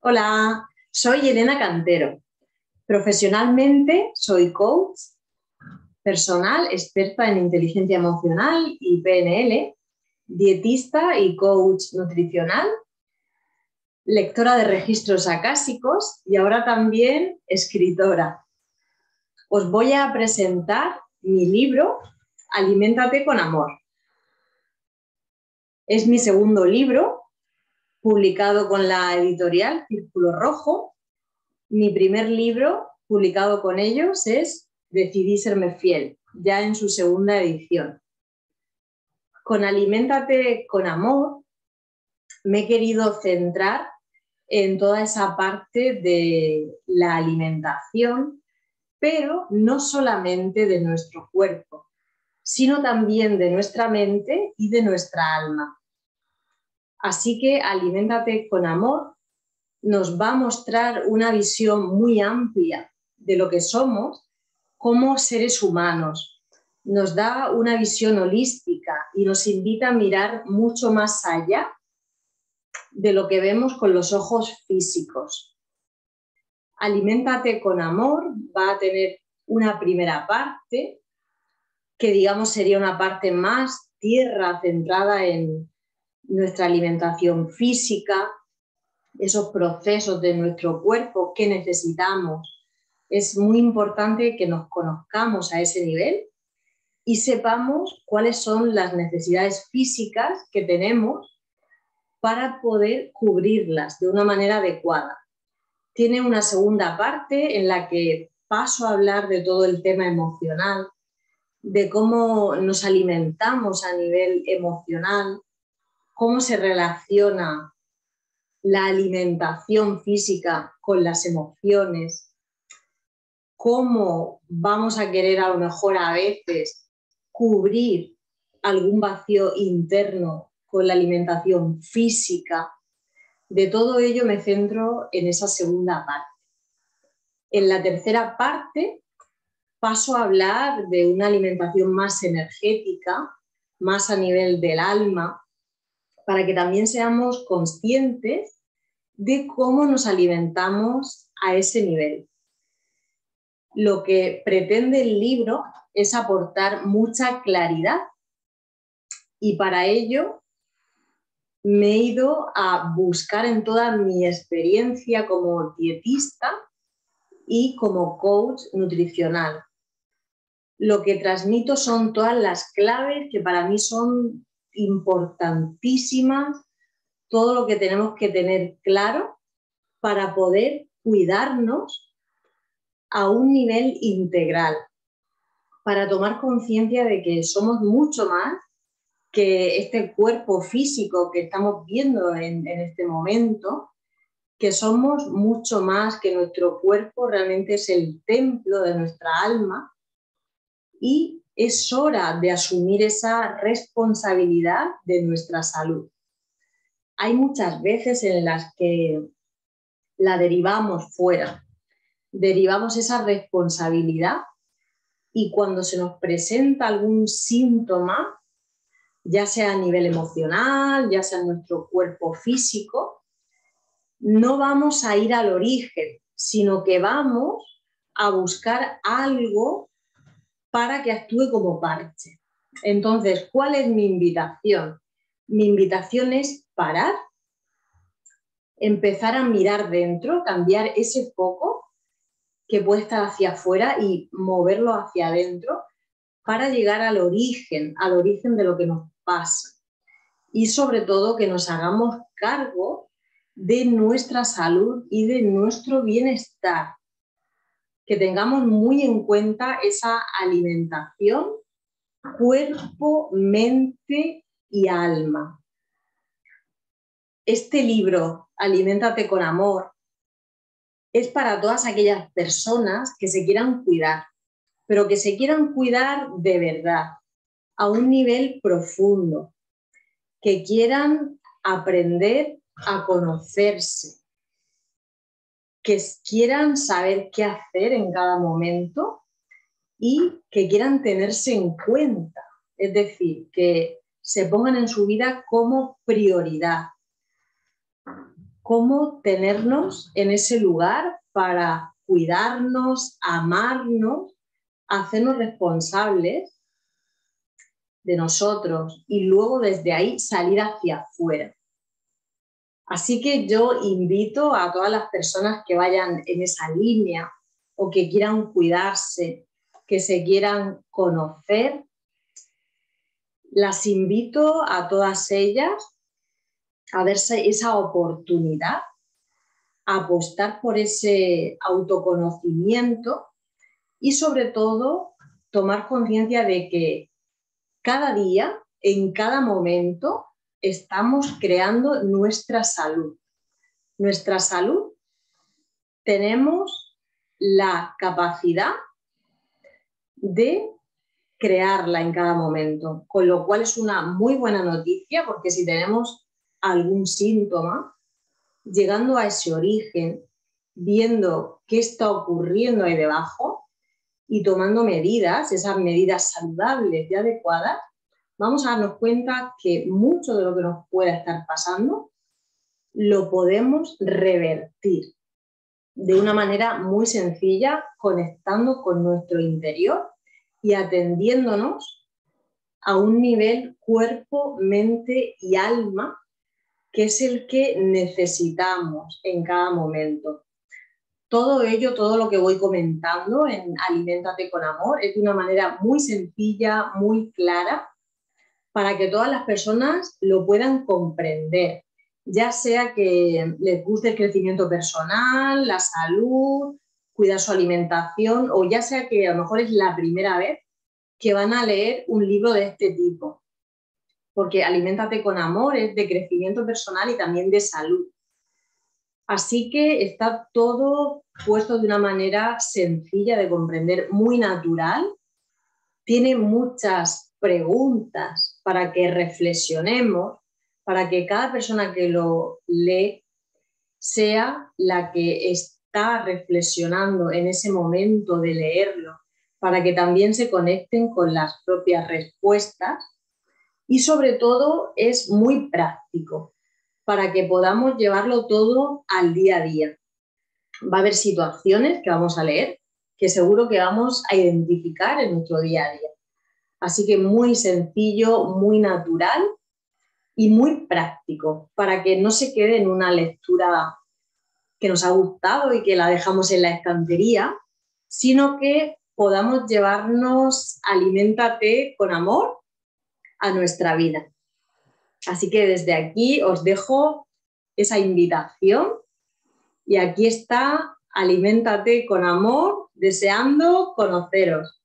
Hola, soy Elena Cantero. Profesionalmente soy coach personal, experta en inteligencia emocional y PNL, dietista y coach nutricional, lectora de registros acásicos y ahora también escritora. Os voy a presentar mi libro Aliméntate con amor. Es mi segundo libro, publicado con la editorial Círculo Rojo. Mi primer libro, publicado con ellos, es Decidí serme fiel, ya en su segunda edición. Con Aliméntate con amor me he querido centrar en toda esa parte de la alimentación, pero no solamente de nuestro cuerpo, sino también de nuestra mente y de nuestra alma. Así que Aliméntate con amor nos va a mostrar una visión muy amplia de lo que somos como seres humanos. Nos da una visión holística y nos invita a mirar mucho más allá de lo que vemos con los ojos físicos. Aliméntate con amor va a tener una primera parte que digamos sería una parte más tierra centrada en nuestra alimentación física, esos procesos de nuestro cuerpo que necesitamos. Es muy importante que nos conozcamos a ese nivel y sepamos cuáles son las necesidades físicas que tenemos para poder cubrirlas de una manera adecuada. Tiene una segunda parte en la que paso a hablar de todo el tema emocional, de cómo nos alimentamos a nivel emocional, cómo se relaciona la alimentación física con las emociones, cómo vamos a querer a lo mejor a veces cubrir algún vacío interno con la alimentación física. De todo ello me centro en esa segunda parte. En la tercera parte paso a hablar de una alimentación más energética, más a nivel del alma, para que también seamos conscientes de cómo nos alimentamos a ese nivel. Lo que pretende el libro es aportar mucha claridad y para ello me he ido a buscar en toda mi experiencia como dietista y como coach nutricional lo que transmito son todas las claves que para mí son importantísimas, todo lo que tenemos que tener claro para poder cuidarnos a un nivel integral, para tomar conciencia de que somos mucho más que este cuerpo físico que estamos viendo en, en este momento, que somos mucho más que nuestro cuerpo, realmente es el templo de nuestra alma y es hora de asumir esa responsabilidad de nuestra salud. Hay muchas veces en las que la derivamos fuera, derivamos esa responsabilidad y cuando se nos presenta algún síntoma, ya sea a nivel emocional, ya sea en nuestro cuerpo físico, no vamos a ir al origen, sino que vamos a buscar algo para que actúe como parche. Entonces, ¿cuál es mi invitación? Mi invitación es parar, empezar a mirar dentro, cambiar ese foco que puede estar hacia afuera y moverlo hacia adentro para llegar al origen, al origen de lo que nos pasa. Y sobre todo que nos hagamos cargo de nuestra salud y de nuestro bienestar que tengamos muy en cuenta esa alimentación cuerpo, mente y alma. Este libro, Aliméntate con Amor, es para todas aquellas personas que se quieran cuidar, pero que se quieran cuidar de verdad, a un nivel profundo, que quieran aprender a conocerse, que quieran saber qué hacer en cada momento y que quieran tenerse en cuenta, es decir, que se pongan en su vida como prioridad, cómo tenernos en ese lugar para cuidarnos, amarnos, hacernos responsables de nosotros y luego desde ahí salir hacia afuera. Así que yo invito a todas las personas que vayan en esa línea o que quieran cuidarse, que se quieran conocer, las invito a todas ellas a verse esa oportunidad, a apostar por ese autoconocimiento y sobre todo tomar conciencia de que cada día, en cada momento, estamos creando nuestra salud. Nuestra salud tenemos la capacidad de crearla en cada momento, con lo cual es una muy buena noticia porque si tenemos algún síntoma, llegando a ese origen, viendo qué está ocurriendo ahí debajo y tomando medidas, esas medidas saludables y adecuadas, vamos a darnos cuenta que mucho de lo que nos pueda estar pasando lo podemos revertir de una manera muy sencilla, conectando con nuestro interior y atendiéndonos a un nivel cuerpo, mente y alma, que es el que necesitamos en cada momento. Todo ello, todo lo que voy comentando en Aliméntate con Amor, es de una manera muy sencilla, muy clara, para que todas las personas lo puedan comprender, ya sea que les guste el crecimiento personal, la salud, cuidar su alimentación, o ya sea que a lo mejor es la primera vez que van a leer un libro de este tipo. Porque Aliméntate con Amor es de crecimiento personal y también de salud. Así que está todo puesto de una manera sencilla de comprender, muy natural. Tiene muchas preguntas para que reflexionemos, para que cada persona que lo lee sea la que está reflexionando en ese momento de leerlo, para que también se conecten con las propias respuestas y sobre todo es muy práctico para que podamos llevarlo todo al día a día. Va a haber situaciones que vamos a leer que seguro que vamos a identificar en nuestro día a día. Así que muy sencillo, muy natural y muy práctico para que no se quede en una lectura que nos ha gustado y que la dejamos en la estantería, sino que podamos llevarnos Aliméntate con amor a nuestra vida. Así que desde aquí os dejo esa invitación y aquí está Aliméntate con amor, deseando conoceros.